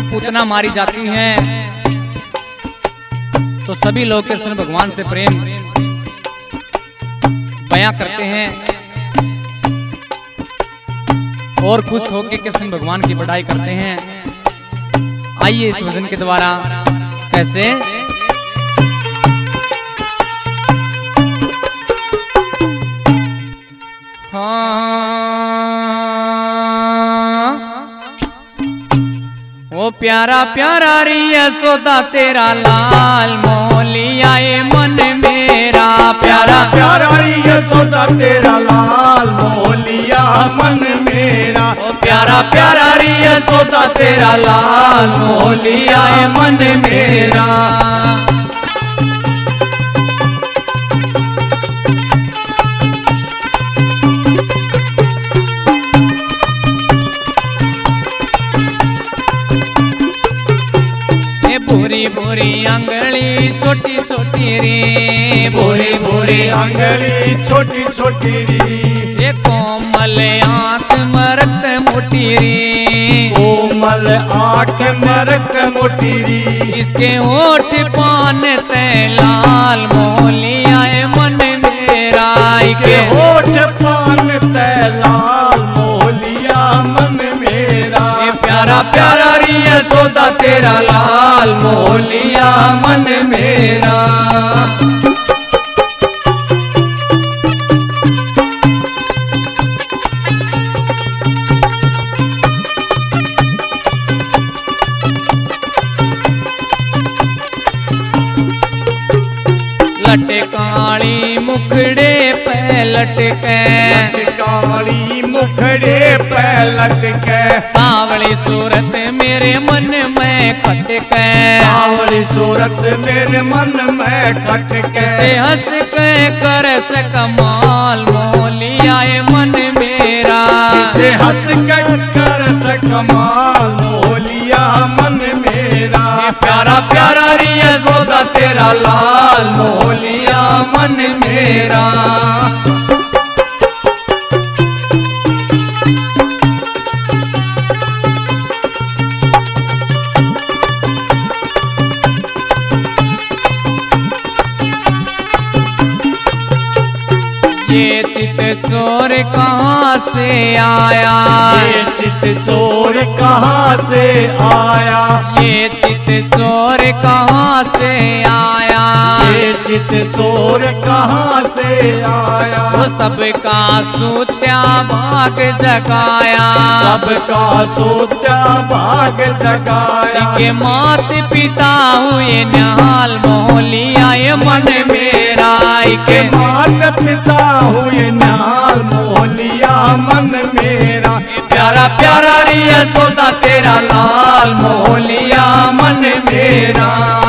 जब पूतना मारी जाती है तो सभी लोग कृष्ण भगवान से प्रेम बयां करते हैं और खुश होकर कृष्ण भगवान की बढ़ाई करते हैं। आइए इस भजन के द्वारा कैसे प्यारा प्यारा रिया सोदा तेरा लाल मोलिया मन मेरा प्यारा प्यारा यशोदा तेरा लाल मोलिया मन मेरा। प्यारा प्यारा रिया सोदा तेरा लाल मोलिया मन मेरा। भूरी भूरी अंगली छोटी छोटी रे। भूरी भूरी अंगली छोटी छोटी री। ये कोमल आँख मरत मोटी रे। कोमल आँख मरक मोटी री। इसके होठ पान ते लाल मोलिया ए मन मेरा के के। होठ प्यारा रिया सोदा तेरा लाल मोलिया मन मेरा। लटकाली मुखड़े पे लटके। काली मुखड़े पे लटके। सावली सूरत मेरे मन में खटके। सावली सूरत मेरे मन में खटके। से हंस के कर से कमाल मोलिया मन मेरा। से हंस के कर से कमाल मोलिया मन मेरा। प्यारा प्यारा रिया सोदा तेरा लाल मोलिया मन मेरा। चित चोर कहाँ से आया? ये चित चोर कहाँ से आया? ये चित चोर कहाँ से आया? ये चित चोर कहाँ से आया? वो सबका सूत्या भाग जगाया। सबका सोचा भाग जगाया। के मात पिता हुए निहाल मोहलिया ये मन तेरा लाल मोलिया मन मेरा।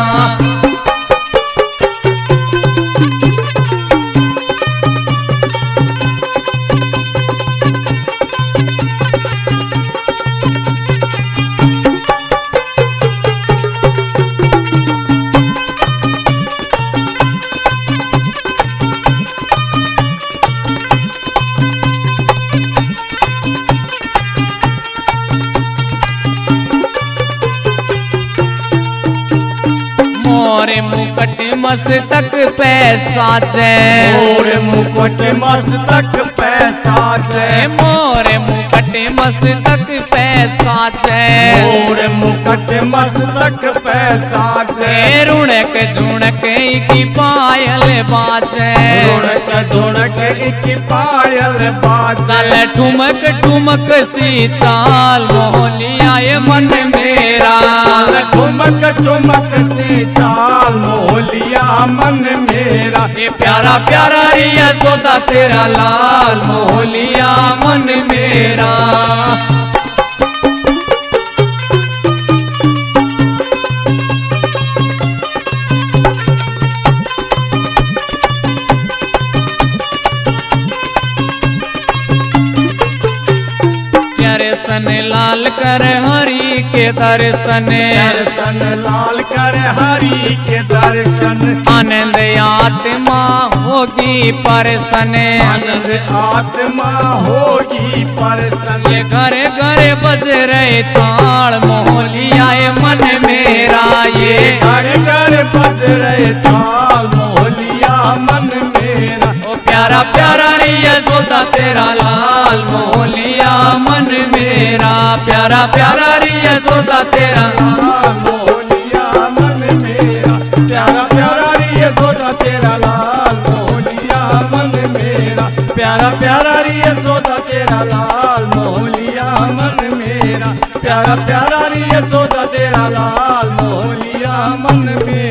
मोरे मुकट मस्तक पैसा जय और मुकुट मस्तक पैसा जय मोरे मुकट मस्तक पैसा जय और मुकुट मस्तक पैसा जय रुणक झुणक की पायल बाजे। धुणक धुणक की पायल बाजे। चल ठुमक ठुमक सी चाल मोहलिया मन मेरा। ठुमक ठुमक सी चाल मोहलिया मन मेरा। ये प्यारा प्यारा रिया सोता तेरा लाल मोहलिया मन मेरा। दर्शन लाल कर हरि के दर्शन। दर्शन लाल कर हरि के दर्शन। आनंद आत्मा होगी परसन आनंद आत्मा होगी परसन ये घरे घरे बज रहे ताल मोहलिया मन मेरा ये। घर घर बज रहे ताल मोहलिया मन मेरा। ओ प्यारा प्यारा रे सोता तेरा लाल मोहलिया। प्यारा प्यारा रे यशोदा तेरा। मन मेरा। प्यारा प्यारा रे यशोदा तेरा। लाल मोहलिया मन मेरा। प्यारा प्यारा रे यशोदा तेरा। लाल मोहलिया मन मेरा। प्यारा प्यारा रे यशोदा तेरा। लाल मोहलिया मन मेरा।